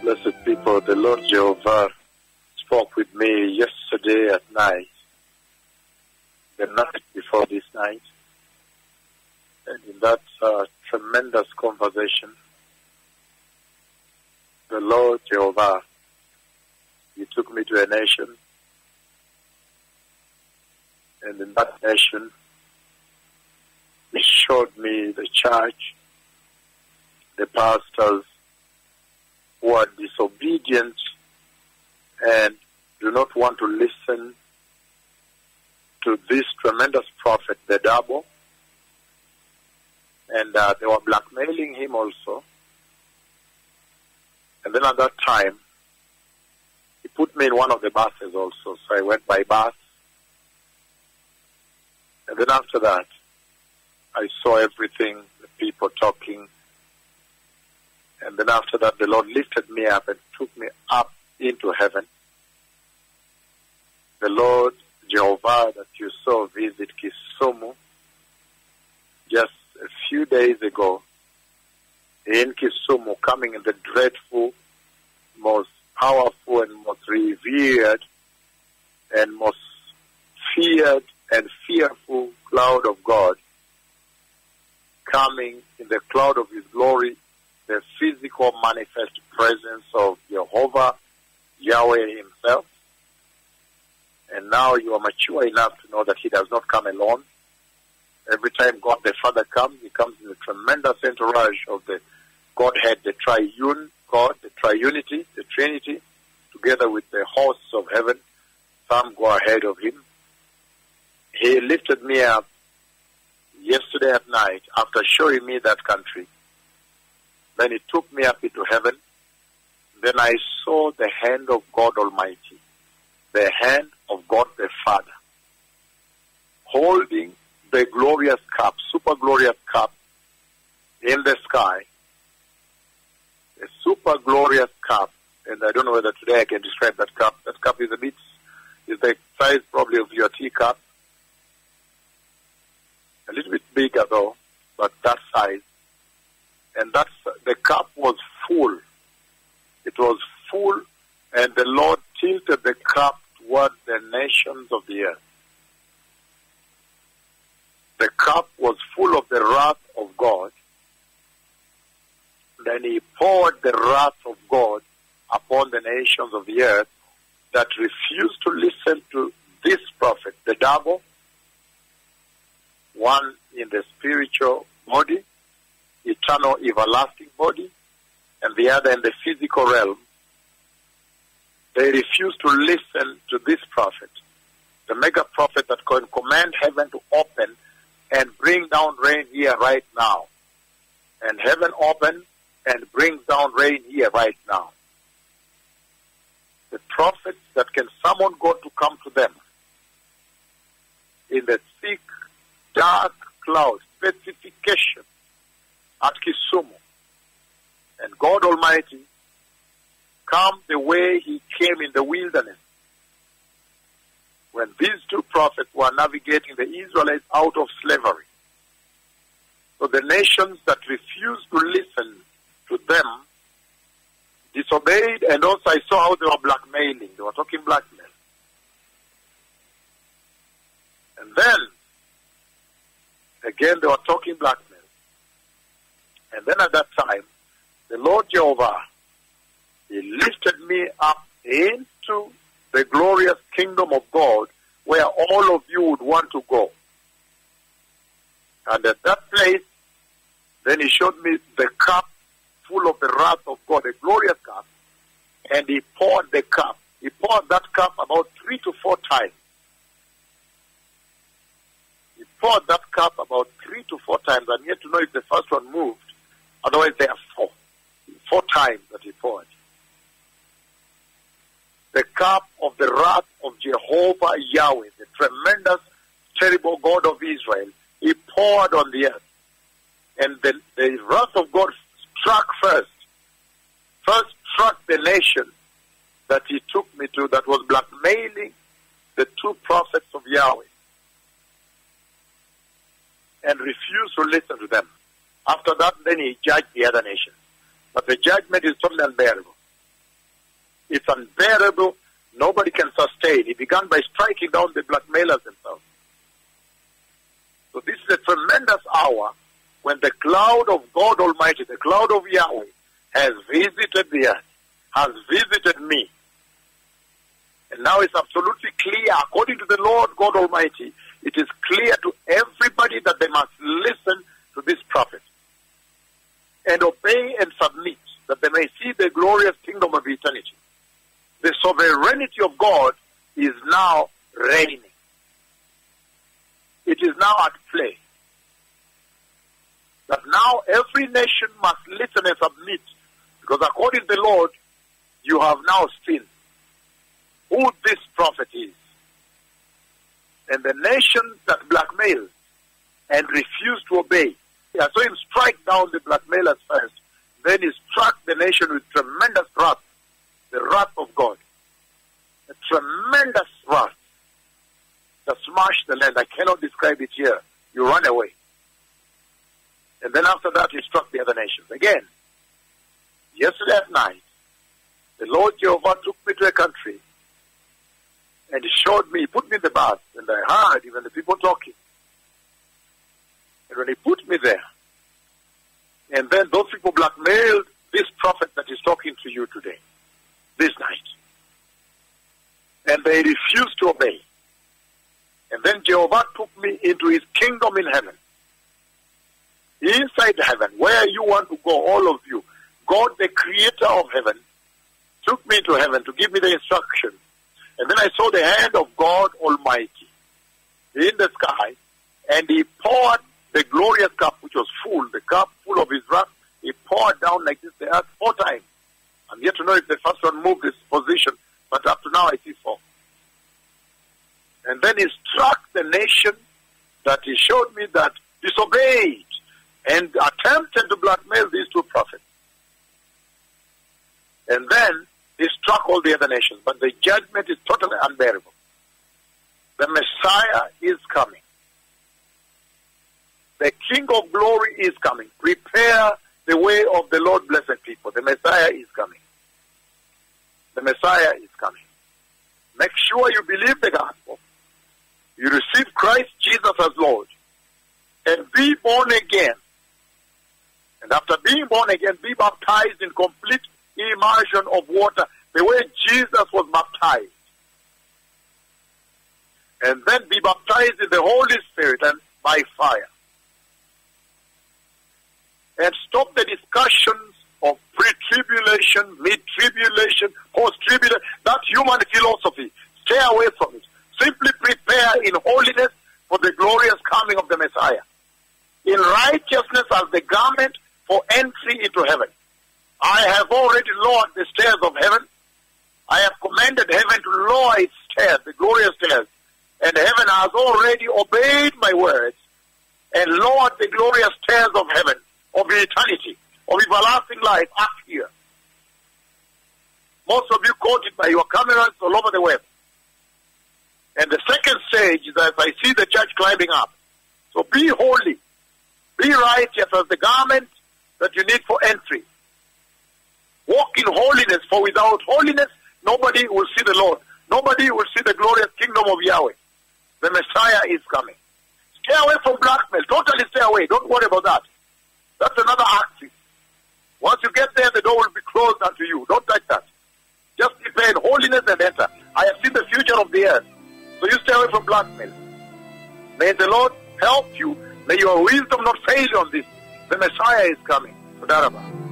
Blessed people, the Lord Jehovah spoke with me yesterday at night, the night before this night, and in that uh, tremendous conversation, the Lord Jehovah, He took me to a nation, and in that nation, He showed me the church, the pastors who are disobedient and do not want to listen to this tremendous prophet, the Dabo, And uh, they were blackmailing him also. And then at that time, he put me in one of the buses also. So I went by bus. And then after that, I saw everything, the people talking. And then after that, the Lord lifted me up and took me up into heaven. The Lord Jehovah that you saw visit Kisumu just a few days ago in Kisumu, coming in the dreadful, most powerful and most revered and most feared and fearful cloud of God, coming in the cloud of His glory, the physical manifest presence of Jehovah, Yahweh Himself. And now you are mature enough to know that He does not come alone. Every time God the Father comes, He comes in a tremendous entourage of the Godhead, the triune God, the triunity, the Trinity, together with the hosts of heaven. Some go ahead of Him. He lifted me up yesterday at night after showing me that country. Then He took me up into heaven. Then I saw the hand of God Almighty, the hand of God the Father, holding the glorious cup, super glorious cup in the sky, a super glorious cup, and I don't know whether today I can describe that cup. That cup is a bit, is the size probably of your teacup, a little bit bigger though, but that size. And that's, the cup was full. It was full, and the Lord tilted the cup toward the nations of the earth. The cup was full of the wrath of God. Then he poured the wrath of God upon the nations of the earth that refused to listen to this prophet, the double, one in the spiritual body, eternal everlasting body, and the other in the physical realm. They refused to listen to this prophet, the mega prophet that can command heaven to open and bring down rain here right now. And heaven open and brings down rain here right now. The prophets that can summon God to come to them in the thick, dark cloud, specification at Kisumu. And God Almighty come the way He came in the wilderness. When these two prophets were navigating the Israelites out of slavery. So the nations that refused to listen to them disobeyed, and also I saw how they were blackmailing. They were talking blackmail. And then, again, they were talking blackmail. And then at that time, the Lord Jehovah, He lifted me up into the glorious kingdom of God where all of you would want to go. And at that place, then He showed me the cup full of the wrath of God, a glorious cup, and He poured the cup. He poured that cup about three to four times. He poured that cup about three to four times. I'm yet to know if the first one moved. Otherwise, there are four. Four times that he poured. The cup of the wrath of Jehovah Yahweh, the tremendous, terrible God of Israel, he poured on the earth. And the, the wrath of God struck first. First struck the nation that he took me to that was blackmailing the two prophets of Yahweh and refused to listen to them. After that, then he judged the other nations. But the judgment is totally unbearable. It's unbearable. Nobody can sustain. He began by striking down the blackmailers themselves. So this is a tremendous hour when the cloud of God Almighty, the cloud of Yahweh, has visited the earth, has visited me. And now it's absolutely clear, according to the Lord God Almighty, it is clear to everybody that they must listen and obey and submit, that they may see the glorious kingdom of eternity. The sovereignty of God is now reigning. It is now at play. That now every nation must listen and submit, because according to the Lord, you have now seen who this prophet is. And the nations that blackmail and refuse to obey. I saw him strike down the blackmailers first. Then he struck the nation with tremendous wrath, the wrath of God. A tremendous wrath that smashed the land. I cannot describe it here. You run away. And then after that, he struck the other nations. Again, yesterday at night, the Lord Jehovah took me to a country and he showed me, he put me in the bath, and I heard even the people talking. And when he put me there, and then those people blackmailed this prophet that is talking to you today, this night. And they refused to obey. And then Jehovah took me into his kingdom in heaven. Inside heaven, where you want to go, all of you. God, the creator of heaven, took me to heaven to give me the instruction. And then I saw the hand of God Almighty in the sky, and he poured the glorious cup, which was full, the cup full of his wrath, he poured down like this the earth four times. I'm yet to know if the first one moved his position, but up to now I see four. And then he struck the nation that he showed me that disobeyed and attempted to blackmail these two prophets. And then he struck all the other nations, but the judgment is totally unbearable. The Messiah is coming. The King of glory is coming. Prepare the way of the Lord, blessed people. The Messiah is coming. The Messiah is coming. Make sure you believe the gospel. You receive Christ Jesus as Lord. And be born again. And after being born again, be baptized in complete immersion of water, the way Jesus was baptized. And then be baptized in the Holy Spirit and by fire. And stop the discussions of pre-tribulation, mid-tribulation, post-tribulation, that human philosophy. Stay away from it. Simply prepare in holiness for the glorious coming of the Messiah. In righteousness as the garment for entry into heaven. I have already lowered the stairs of heaven. I have commanded heaven to lower its stairs, the glorious stairs. And heaven has already obeyed my words and lowered the glorious stairs of heaven, of eternity, of everlasting life up here. Most of you caught it by your cameras all over the web. And the second stage is as I see the church climbing up. So be holy. Be righteous as the garment that you need for entry. Walk in holiness, for without holiness, nobody will see the Lord. Nobody will see the glorious kingdom of Yahweh. The Messiah is coming. Stay away from blackmail. Totally stay away. Don't worry about that. That's another action. Once you get there, the door will be closed unto you. Don't touch that. Just prepare in holiness and enter. I have seen the future of the earth. So you stay away from blackmail. May the Lord help you. May your wisdom not fail you on this. The Messiah is coming. Darabah.